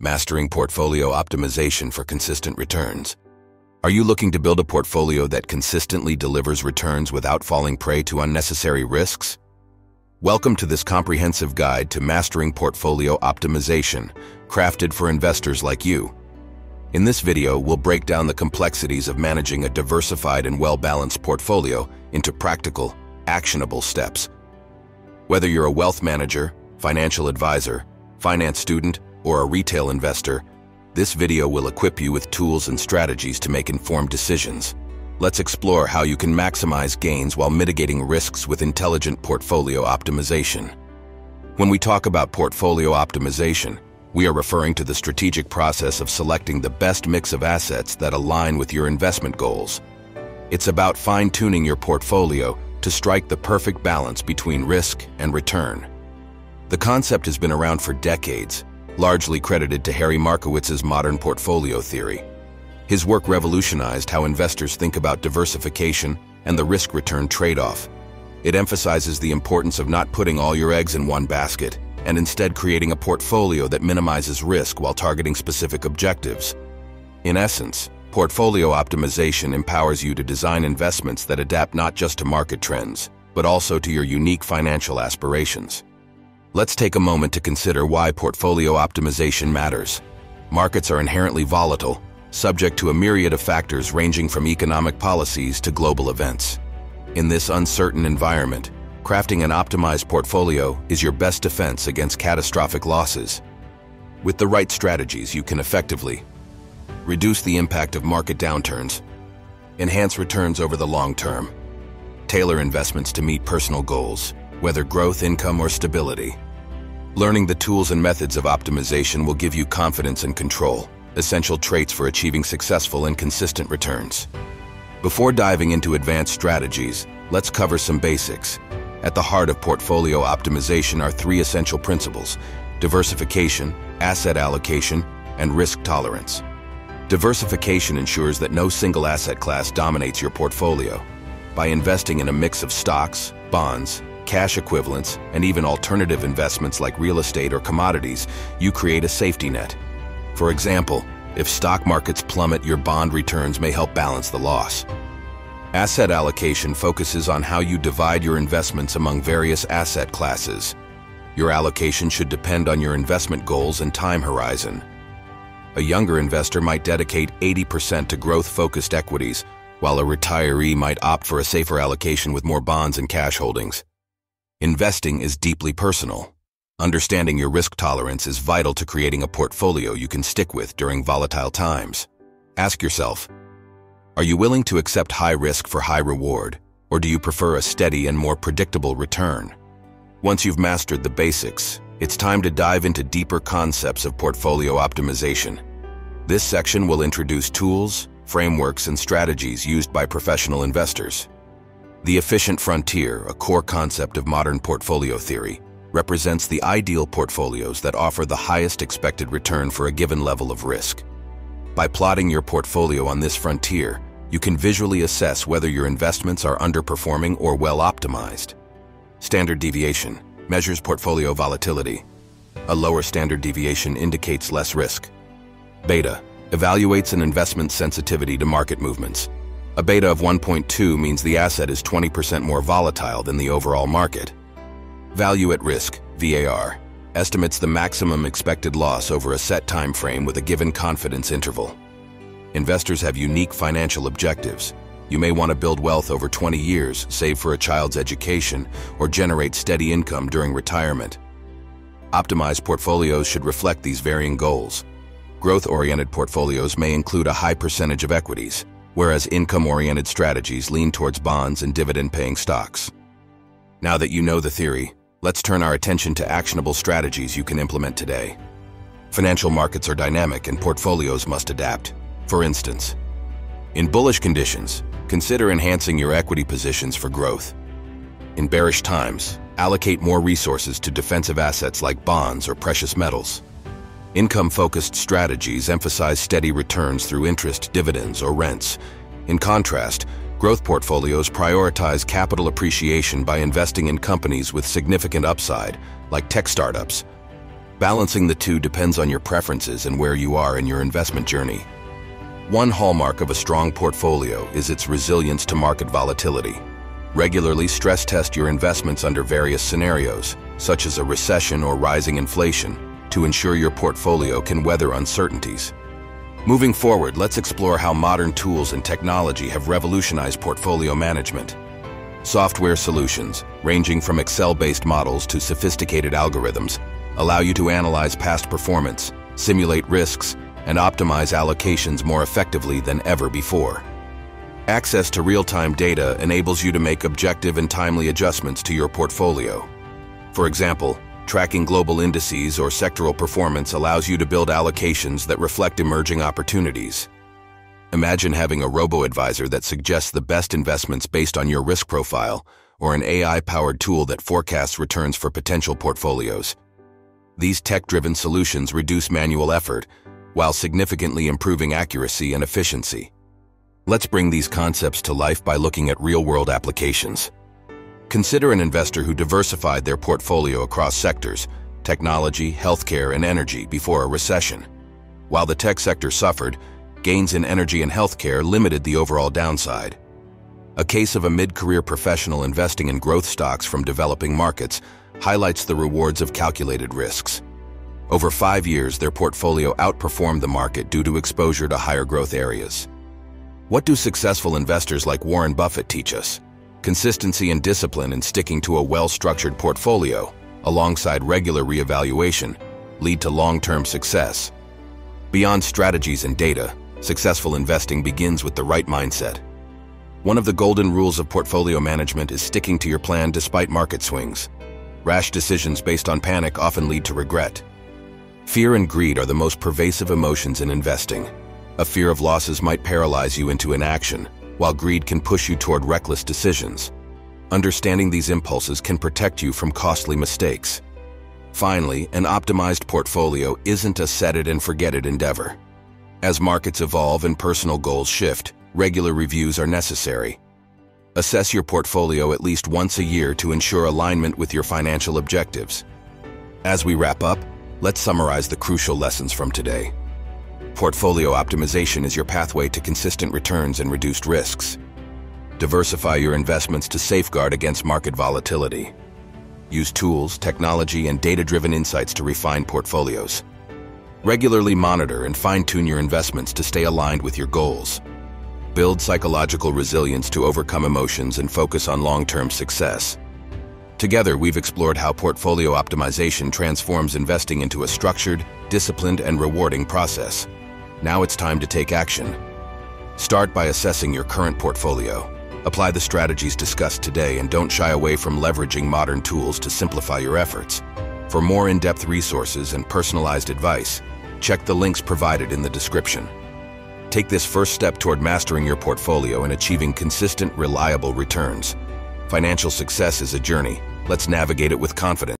Mastering Portfolio Optimization for Consistent Returns. Are you looking to build a portfolio that consistently delivers returns without falling prey to unnecessary risks? Welcome to this comprehensive guide to mastering portfolio optimization, crafted for investors like you. In this video, we'll break down the complexities of managing a diversified and well-balanced portfolio into practical, actionable steps. Whether you're a wealth manager, financial advisor, finance student, or a retail investor, this video will equip you with tools and strategies to make informed decisions. Let's explore how you can maximize gains while mitigating risks with intelligent portfolio optimization. When we talk about portfolio optimization, we are referring to the strategic process of selecting the best mix of assets that align with your investment goals. It's about fine-tuning your portfolio to strike the perfect balance between risk and return. The concept has been around for decades, largely credited to Harry Markowitz's modern portfolio theory. His work revolutionized how investors think about diversification and the risk-return trade-off. It emphasizes the importance of not putting all your eggs in one basket and instead creating a portfolio that minimizes risk while targeting specific objectives. In essence, portfolio optimization empowers you to design investments that adapt not just to market trends, but also to your unique financial aspirations. Let's take a moment to consider why portfolio optimization matters. Markets are inherently volatile, subject to a myriad of factors ranging from economic policies to global events. In this uncertain environment, crafting an optimized portfolio is your best defense against catastrophic losses. With the right strategies, you can effectively reduce the impact of market downturns, enhance returns over the long term, tailor investments to meet personal goals, whether growth, income, or stability. Learning the tools and methods of optimization will give you confidence and control, essential traits for achieving successful and consistent returns. Before diving into advanced strategies, let's cover some basics. At the heart of portfolio optimization are three essential principles, diversification, asset allocation, and risk tolerance. Diversification ensures that no single asset class dominates your portfolio. By investing in a mix of stocks, bonds, cash equivalents, and even alternative investments like real estate or commodities, you create a safety net. For example, if stock markets plummet, your bond returns may help balance the loss. Asset allocation focuses on how you divide your investments among various asset classes. Your allocation should depend on your investment goals and time horizon. A younger investor might dedicate 80% to growth-focused equities, while a retiree might opt for a safer allocation with more bonds and cash holdings. Investing is deeply personal. Understanding your risk tolerance is vital to creating a portfolio you can stick with during volatile times. Ask yourself, are you willing to accept high risk for high reward, or do you prefer a steady and more predictable return? Once you've mastered the basics, it's time to dive into deeper concepts of portfolio optimization. This section will introduce tools, frameworks, and strategies used by professional investors. The efficient frontier, a core concept of modern portfolio theory, represents the ideal portfolios that offer the highest expected return for a given level of risk. By plotting your portfolio on this frontier, you can visually assess whether your investments are underperforming or well optimized. Standard deviation measures portfolio volatility. A lower standard deviation indicates less risk. Beta evaluates an investment's sensitivity to market movements. A beta of 1.2 means the asset is 20% more volatile than the overall market. Value at risk, VAR, estimates the maximum expected loss over a set time frame with a given confidence interval. Investors have unique financial objectives. You may want to build wealth over 20 years, save for a child's education, or generate steady income during retirement. Optimized portfolios should reflect these varying goals. Growth-oriented portfolios may include a high percentage of equities, whereas income-oriented strategies lean towards bonds and dividend-paying stocks. Now that you know the theory, let's turn our attention to actionable strategies you can implement today. Financial markets are dynamic and portfolios must adapt. For instance, in bullish conditions, consider enhancing your equity positions for growth. In bearish times, allocate more resources to defensive assets like bonds or precious metals. Income-focused strategies emphasize steady returns through interest, dividends, or rents. In contrast, growth portfolios prioritize capital appreciation by investing in companies with significant upside, like tech startups. Balancing the two depends on your preferences and where you are in your investment journey. One hallmark of a strong portfolio is its resilience to market volatility. Regularly stress test your investments under various scenarios, such as a recession or rising inflation, to ensure your portfolio can weather uncertainties. Moving forward, let's explore how modern tools and technology have revolutionized portfolio management. Software solutions, ranging from Excel-based models to sophisticated algorithms, allow you to analyze past performance, simulate risks, and optimize allocations more effectively than ever before. Access to real-time data enables you to make objective and timely adjustments to your portfolio. For example, tracking global indices or sectoral performance allows you to build allocations that reflect emerging opportunities. Imagine having a robo-advisor that suggests the best investments based on your risk profile, or an AI-powered tool that forecasts returns for potential portfolios. These tech-driven solutions reduce manual effort, while significantly improving accuracy and efficiency. Let's bring these concepts to life by looking at real-world applications. Consider an investor who diversified their portfolio across sectors, technology, healthcare, and energy before a recession. While the tech sector suffered, gains in energy and healthcare limited the overall downside. A case of a mid-career professional investing in growth stocks from developing markets highlights the rewards of calculated risks. Over five years, their portfolio outperformed the market due to exposure to higher growth areas. What do successful investors like Warren Buffett teach us? Consistency and discipline in sticking to a well-structured portfolio, alongside regular reevaluation, lead to long-term success. Beyond strategies and data, Successful investing begins with the right mindset. One of the golden rules of portfolio management is sticking to your plan despite market swings. Rash decisions based on panic often lead to regret. Fear and greed are the most pervasive emotions in investing. A fear of losses might paralyze you into inaction, while greed can push you toward reckless decisions. Understanding these impulses can protect you from costly mistakes. Finally, an optimized portfolio isn't a set-it-and-forget-it endeavor. As markets evolve and personal goals shift, regular reviews are necessary. Assess your portfolio at least once a year to ensure alignment with your financial objectives. As we wrap up, let's summarize the crucial lessons from today. Portfolio optimization is your pathway to consistent returns and reduced risks. Diversify your investments to safeguard against market volatility. Use tools, technology, and data-driven insights to refine portfolios. Regularly monitor and fine-tune your investments to stay aligned with your goals. Build psychological resilience to overcome emotions and focus on long-term success. Together, we've explored how portfolio optimization transforms investing into a structured, disciplined, and rewarding process. Now it's time to take action. Start by assessing your current portfolio. Apply the strategies discussed today and don't shy away from leveraging modern tools to simplify your efforts. For more in-depth resources and personalized advice, check the links provided in the description. Take this first step toward mastering your portfolio and achieving consistent, reliable returns. Financial success is a journey. Let's navigate it with confidence.